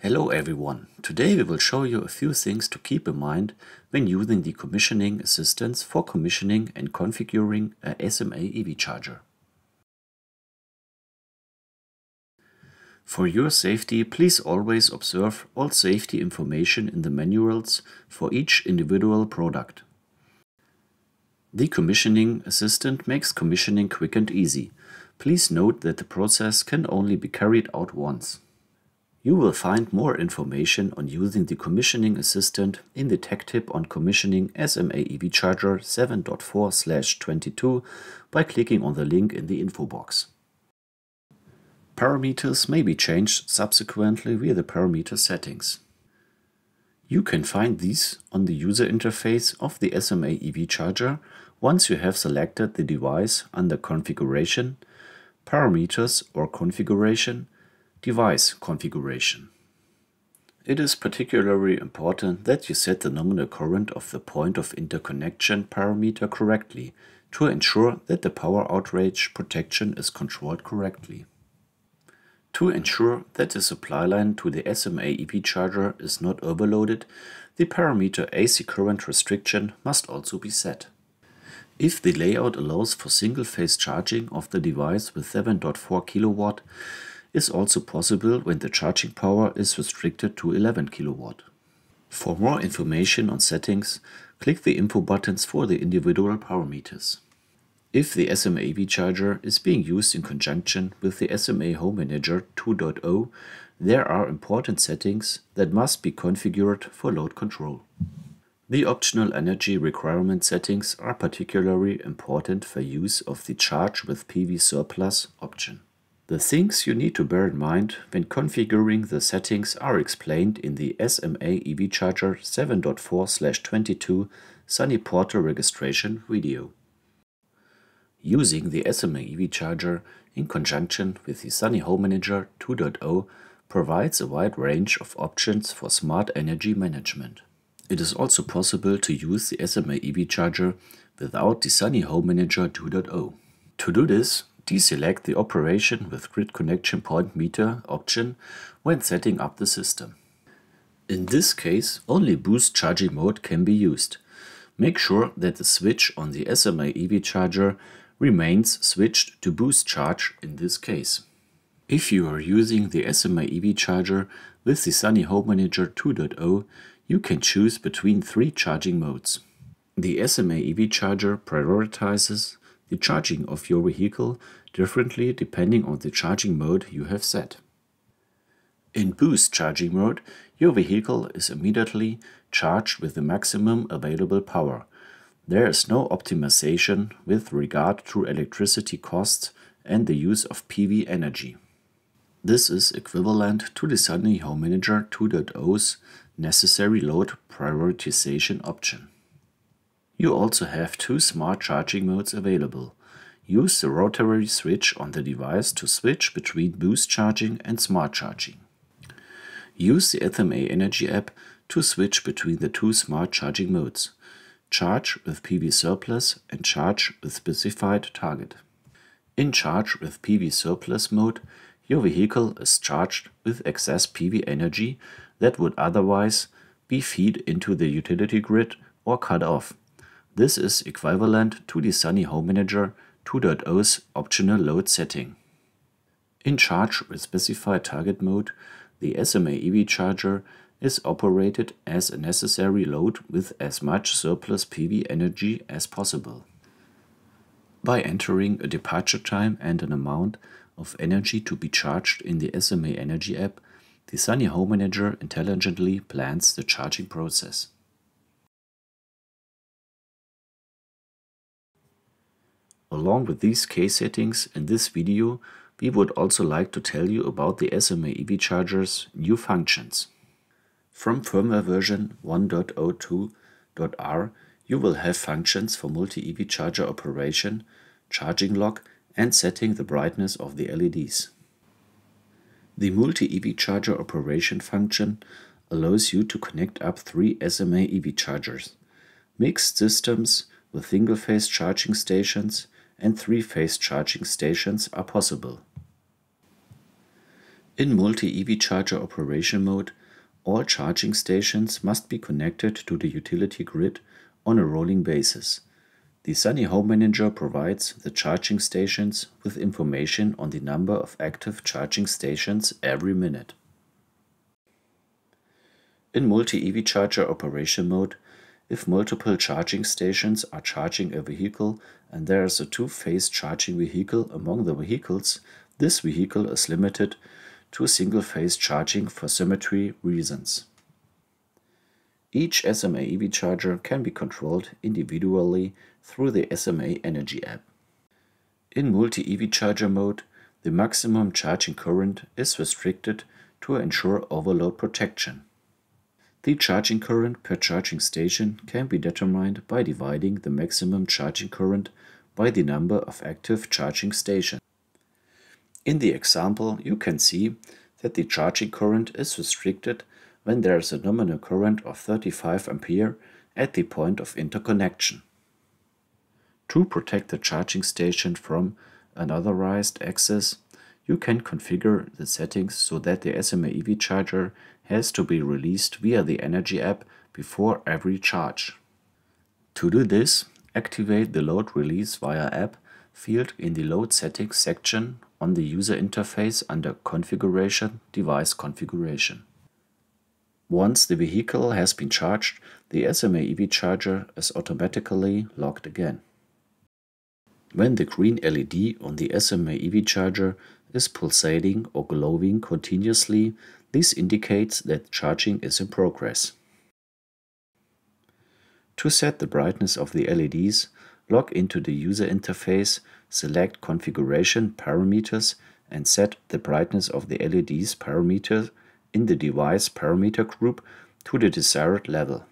Hello everyone. Today we will show you a few things to keep in mind when using the commissioning assistance for commissioning and configuring a SMA EV charger. For your safety, please always observe all safety information in the manuals for each individual product. The commissioning assistant makes commissioning quick and easy. Please note that the process can only be carried out once. You will find more information on using the Commissioning Assistant in the tech tip on commissioning SMA EV Charger 7.4/22 by clicking on the link in the info box. Parameters may be changed subsequently via the parameter settings. You can find these on the user interface of the SMA EV Charger once you have selected the device under Configuration, Parameters or Configuration, Device configuration. It is particularly important that you set the nominal current of the point of interconnection parameter correctly to ensure that the power outrage protection is controlled correctly. To ensure that the supply line to the SMA EV charger is not overloaded, the parameter AC current restriction must also be set. If the layout allows for single-phase charging of the device with 7.4 kW, is also possible when the charging power is restricted to 11 kW. For more information on settings, click the info buttons for the individual parameters. If the SMA EV charger is being used in conjunction with the SMA Home Manager 2.0, there are important settings that must be configured for load control. The optional energy requirement settings are particularly important for use of the Charge with PV Surplus option. The things you need to bear in mind when configuring the settings are explained in the SMA EV Charger 7.4/22 Sunny Portal registration video. Using the SMA EV Charger in conjunction with the Sunny Home Manager 2.0 provides a wide range of options for smart energy management. It is also possible to use the SMA EV Charger without the Sunny Home Manager 2.0. To do this, deselect the Operation with Grid Connection Point Meter option when setting up the system. In this case, only boost charging mode can be used. Make sure that the switch on the SMA EV charger remains switched to boost charge in this case. If you are using the SMA EV charger with the Sunny Home Manager 2.0, you can choose between three charging modes. The SMA EV charger prioritizes the charging of your vehicle differently depending on the charging mode you have set. In boost charging mode, your vehicle is immediately charged with the maximum available power. There is no optimization with regard to electricity costs and the use of PV energy. This is equivalent to the Sunny Home Manager 2.0's necessary load prioritization option. You also have two smart charging modes available. Use the rotary switch on the device to switch between boost charging and smart charging. Use the SMA Energy app to switch between the two smart charging modes, charge with PV surplus and charge with specified target. In charge with PV surplus mode, your vehicle is charged with excess PV energy that would otherwise be fed into the utility grid or cut off. This is equivalent to the Sunny Home Manager 2.0's optional load setting. In charge with specified target mode, the SMA EV charger is operated as a necessary load with as much surplus PV energy as possible. By entering a departure time and an amount of energy to be charged in the SMA Energy app, the Sunny Home Manager intelligently plans the charging process. Along with these case settings in this video, we would also like to tell you about the SMA EV Charger's new functions. From firmware version 1.02.r, you will have functions for multi-EV charger operation, charging lock, and setting the brightness of the LEDs. The multi-EV charger operation function allows you to connect up three SMA EV chargers, mixed systems with single-phase charging stations and three-phase charging stations are possible. In multi-EV charger operation mode, all charging stations must be connected to the utility grid on a rolling basis. The Sunny Home Manager provides the charging stations with information on the number of active charging stations every minute. In multi-EV charger operation mode, if multiple charging stations are charging a vehicle and there is a two-phase charging vehicle among the vehicles, this vehicle is limited to single-phase charging for symmetry reasons. Each SMA EV charger can be controlled individually through the SMA Energy app. In multi-EV charger mode, the maximum charging current is restricted to ensure overload protection. The charging current per charging station can be determined by dividing the maximum charging current by the number of active charging stations. In the example, you can see that the charging current is restricted when there is a nominal current of 35 ampere at the point of interconnection. To protect the charging station from unauthorized access, you can configure the settings so that the SMA EV charger has to be released via the Energy app before every charge. To do this, activate the Load Release via app field in the Load Settings section on the user interface under Configuration Device Configuration. Once the vehicle has been charged, the SMA EV charger is automatically locked again. When the green LED on the SMA EV charger is pulsating or glowing continuously, this indicates that charging is in progress. To set the brightness of the LEDs, log into the user interface, select Configuration Parameters and set the brightness of the LEDs parameter in the device parameter group to the desired level.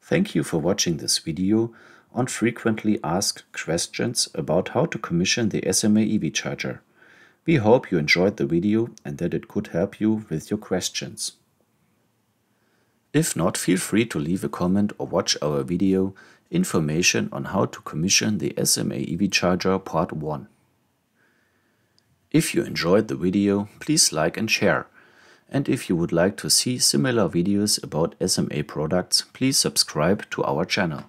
Thank you for watching this video on frequently asked questions about how to commission the SMA EV charger. We hope you enjoyed the video and that it could help you with your questions. If not, feel free to leave a comment or watch our video Information on how to commission the SMA EV charger part 1. If you enjoyed the video, please like and share. And if you would like to see similar videos about SMA products, please subscribe to our channel.